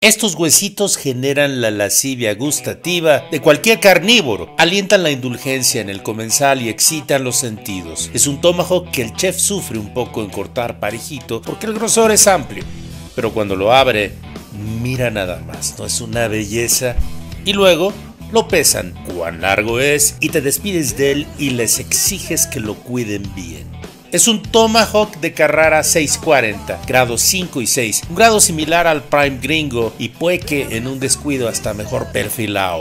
Estos huesitos generan la lascivia gustativa de cualquier carnívoro, alientan la indulgencia en el comensal y excitan los sentidos. Es un tomahawk que el chef sufre un poco en cortar parejito porque el grosor es amplio, pero cuando lo abre, mira nada más, no es una belleza. Y luego lo pesan, cuán largo es, y te despides de él y les exiges que lo cuiden bien. Es un Tomahawk de Carrara 640, grados 5 y 6, un grado similar al Prime Gringo y puede que en un descuido hasta mejor perfilado.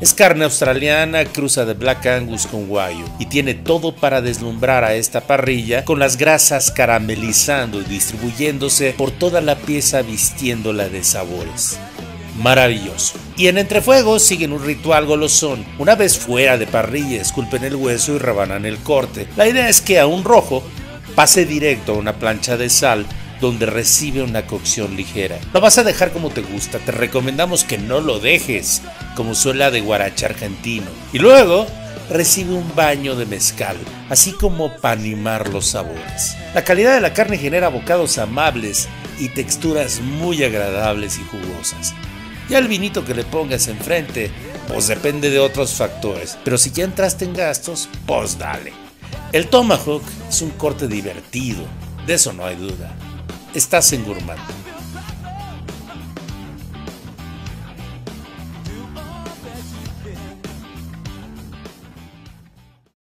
Es carne australiana, cruza de Black Angus con Wagyu y tiene todo para deslumbrar a esta parrilla con las grasas caramelizando y distribuyéndose por toda la pieza vistiéndola de sabores maravilloso. Y en Entrefuegos siguen un ritual golosón. Una vez fuera de parrilla, esculpen el hueso y rebanan el corte. La idea es que a un rojo pase directo a una plancha de sal donde recibe una cocción ligera. Lo vas a dejar como te gusta, te recomendamos que no lo dejes, como suela de guaracha argentino. Y luego recibe un baño de mezcal, así como para animar los sabores. La calidad de la carne genera bocados amables y texturas muy agradables y jugosas. Ya el vinito que le pongas enfrente, pues depende de otros factores. Pero si ya entraste en gastos, pues dale. El Tomahawk es un corte divertido, de eso no hay duda. Estás en Gourmand.